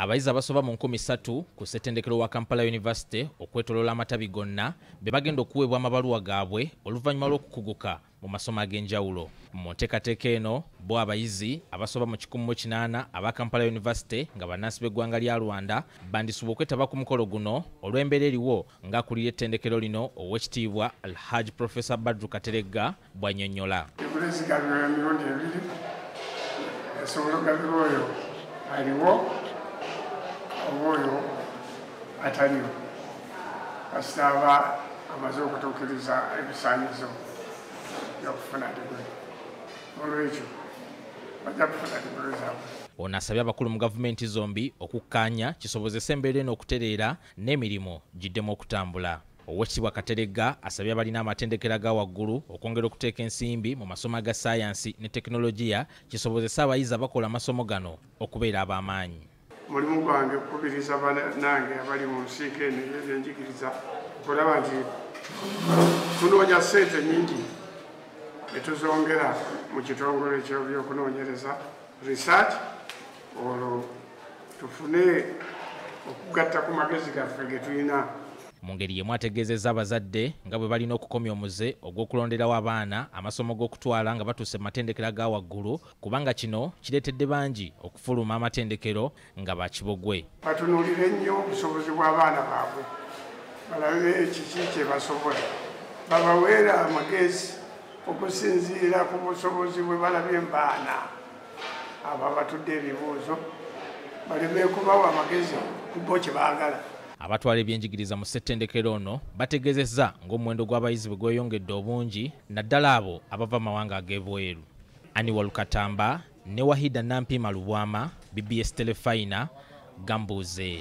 abayizi abasoba mu 13 ku ssettendekero wa kampala university okwetoloola amatabi gonna be bagenda okuweebwa amabaluwa gaabwe oluvannyuma lw'okukuguka mu masomo ag'enjawulo. Mu nteekateeka eno bo abayizi abasoba mu 18 aba kampala university nga bannansi b'eggwanga lya rwanda bandisubwa okwetaba ku mukolo guno olw'embeera eriwo ng'akulira ettendekero lino ow'ekitiibwa alhaj profesa badru kateregga bw'annyonnyola. Esobola ogabirwa oyo aliwo ataliwo kasita aba amaze okutuukiriza ebisaanyizo byokufuna diguli olwekyo bajja kufuna diguli zaabwe ono asabye abakulu mu gavumenti zombi okukkaanya kisobozesa embeera eno okutereera n'emirimu giddemu okutambula. Owekitibwa kateregga asabye abalina amatendekero aga waggulu okwongera okuteeka ensimbi mu masomo aga saayansi ne tekinologiya kisobozesa abayizi abakola amasomo gano okubeera ab'amaanyi mulimu gwange okukubiriza banange abali mu nsiika eno eyebyenjigiriza okulaba nti tunoonya ssente nyingi netuzongera mu kitongole ekyo byokunoonyereza. Research olwo tufune okugatta ku magezi gaffe ge tulina mu ngeri yemu ategeezezza abazadde nga bwe balina okukomya omuze ogw'okulonderawo abaana amasomo g'okutwala nga batuuse mu matendekero aga waggulu kubanga kino kireetedde bangi okufuluma amatendekero nga bakibogwe batunuulire nnyo obusobozi bw'abaana baabwe. Balabe kiki kye basobola. Babaweera amagezi okusinziira ku busobozi bwe balabye mbaana abo abatudde ebibuuzo baleme kubawa amagezi ku bo kye baagala abatwala ebyenjigiriza mu ssettendekero ono bategeezezza ng'omuwendo gw'abayizi bwe gweyongedde obungi naddala abo abava mu mawanga ag'ebweru aniwa lukatamba ne wahida nampima lubwama bbs telefayina gambuuze